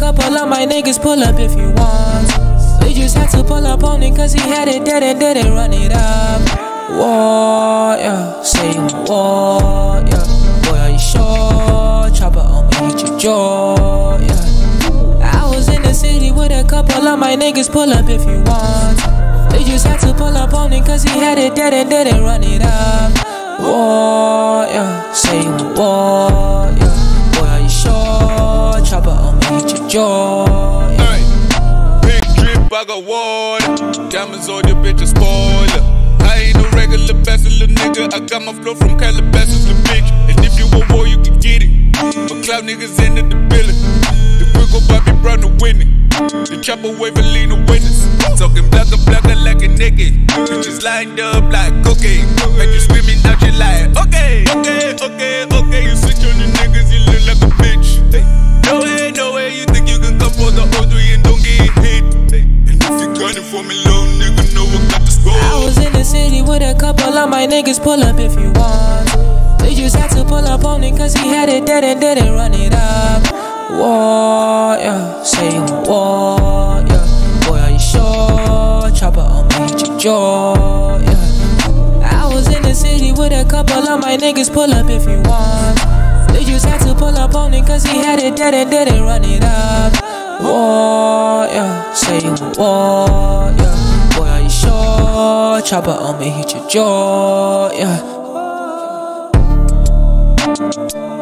couple of my niggas. Pull up if you want. We just had to pull up on it cause he had it dead and didn't run it up. Yeah. I was in the city with a couple of my niggas. Pull up if you want. They just had to pull up on it cause he had it dead and didn't run it up. Whoa, yeah. Say whoa, yeah. Boy, are you sure? Chopper on me, hit your jaw, yeah. Hey, big drip, I got water. Diamonds on your bitch, a spoiler. I ain't no regular little nigga. I got my flow from Calabasas, little bitch. And if you want war, you can get it. But niggas into the building. The go Bobby Brown to win it. The chopper wave and lean the witness. Talking blacker, blacker like a nigga. Bitches lined up like cocaine. And you screaming out your like, okay, okay, okay, okay. You switch on the niggas, you look like a bitch. No way, no way. You think you can come for the O3 and don't get hit. And if you're gunning for me low, nigga, know I got the score. I was in the city with a couple of my niggas. Pull up if you want. Just had to pull up on it cause he had it dead and didn't run it up. Whoa, yeah. Say whoa, yeah. Boy, are you sure? Chopper on me, your jaw, yeah. I was in the city with a couple of my niggas. Pull up if you want. They just had to pull up on it cause he had it dead and didn't run it up. Whoa, yeah. Say whoa, yeah. Boy, are you sure? Chopper on me, hit your jaw, yeah. Oh.